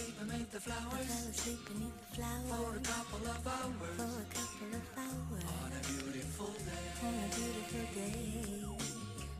flowers. fell asleep beneath the For a flowers couple of hours. for a couple of hours On a beautiful day. on a beautiful day.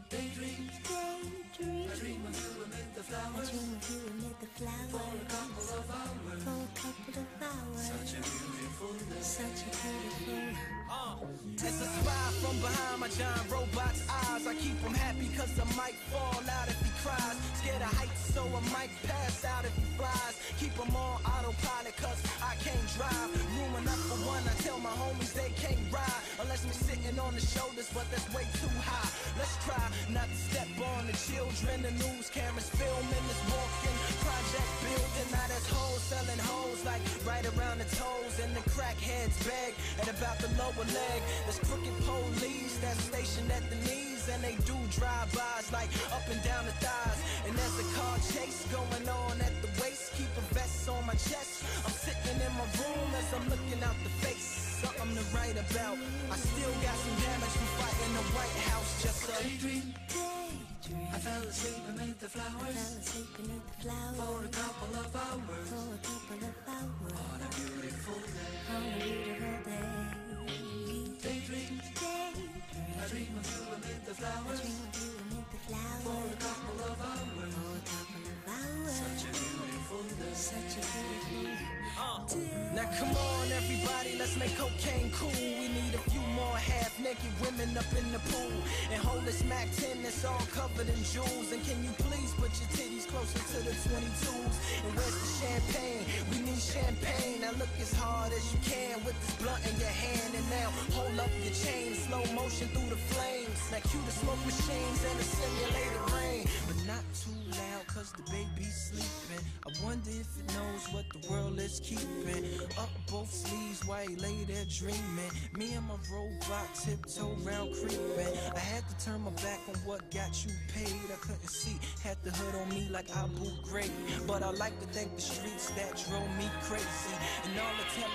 Daydream. Daydream, I dream of you amid the I flowers. dream of you amid the For a flowers couple of hours. for a couple of hours. Such a beautiful day. Such a beautiful. Uh, as I spy from behind my giant robot's eyes, I keep him happy cause I might fall out if he cries. Scared of heights, so I might pass out if he flies. Keep him on autopilot cause I can't drive. Room enough for one, I tell my homies they can't ride. Unless me sitting on the shoulders, but that's way too high. Let's try not to step on the children. The news cameras filming this walking project building. Now there's hoes selling hoes like right around the toes. And the crackheads beg at about the lower leg. There's crooked police that's stationed at the knees. And they do drive-bys like up and down the thighs. And there's a car chase going on at the waist. Keep a vest on my chest. I'm sitting in my room as I'm looking out the face. Something to write about. I still got some damage from fighting the White House. Just a Daydream. Daydream, I fell asleep amid the I fell flowers. asleep beneath the For a flowers couple of hours. for a couple of hours On a beautiful day. Now come on everybody, let's make cocaine cool. We need a few more half-naked women up in the pool. And hold this MAC 10 that's all covered in jewels. And can you please put your titties closer to the 22s And where's the champagne? We need champagne Now look as hard as you can with this blunt in your hand. And now hold up your chain, slow motion through the flames. Now cue the smoke machines and the simulated rain. But not too loud cause the baby's sleeping. I wonder if it knows what the world is keeping. Up both sleeves while he lay there dreaming. Me and my robot tiptoe round creeping. I had to turn my back on what got you paid. I couldn't see, had the hood on me like I Abu Ghraib But I like to thank the streets that drove me crazy. And all the that